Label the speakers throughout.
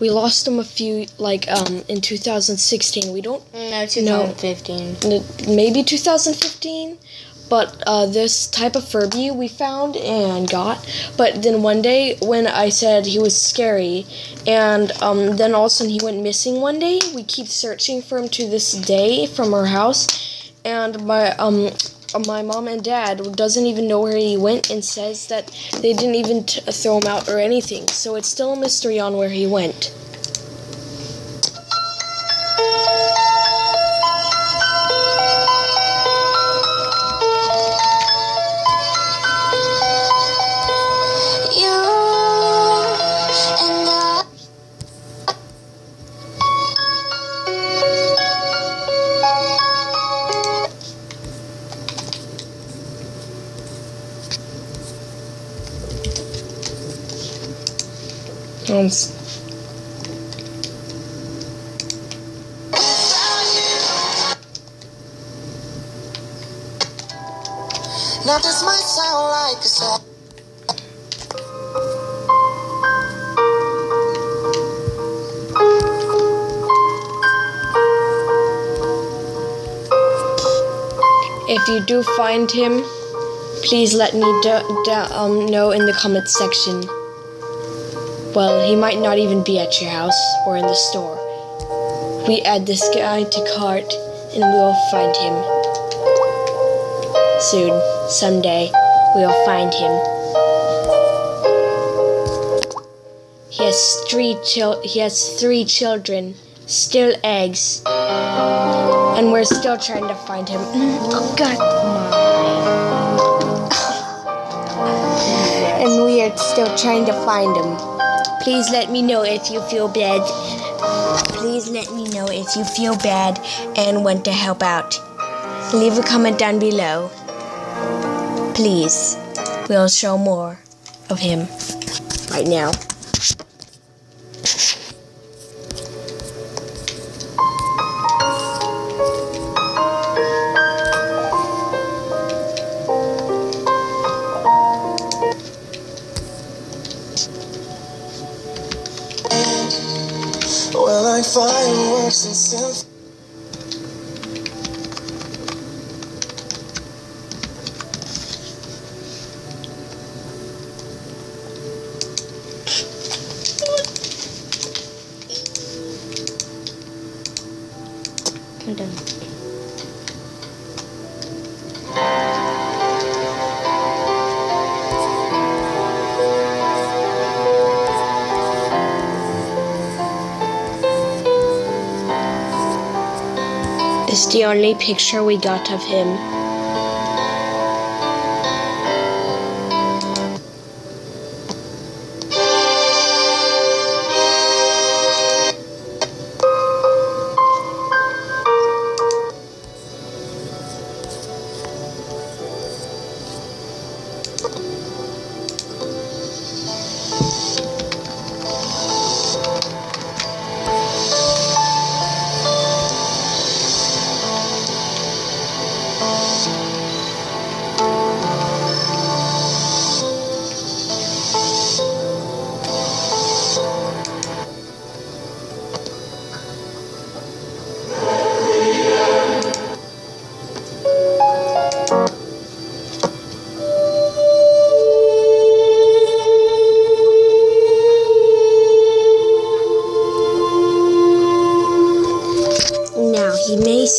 Speaker 1: We lost him a few, like, um, in 2016. We don't,
Speaker 2: No, 2015.
Speaker 1: n- maybe 2015. But uh, this type of Furby we found and got. But then one day when I said he was scary, and um, then all of a sudden he went missing one day. We keep searching for him to this day from our house, and my um my mom and dad doesn't even know where he went and says that they didn't even throw him out or anything. So it's still a mystery on where he went.
Speaker 3: Now this might sound like a sad
Speaker 1: If you do find him, please let me do, do, um, know in the comments section. Well, he might not even be at your house or in the store. We add this guy to cart and we will find him. Soon, someday, we will find him. He has three chil- he has three children, still eggs. And we're still trying to find him. Oh god. And we are still trying to find him. Please let me know if you feel bad. Please let me know if you feel bad and want to help out. Leave a comment down below. Please. We'll show more of him right now.
Speaker 3: Well, like fireworks and symphonies.
Speaker 1: Is the only picture we got of him.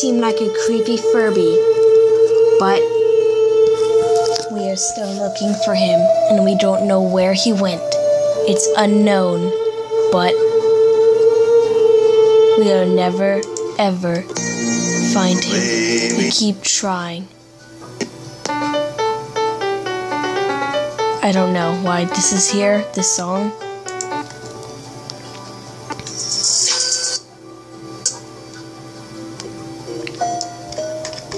Speaker 1: Seem like a creepy Furby, but we are still looking for him and we don't know where he went. It's unknown, but we'll never ever find him. We keep trying. I don't know why this is here, this song.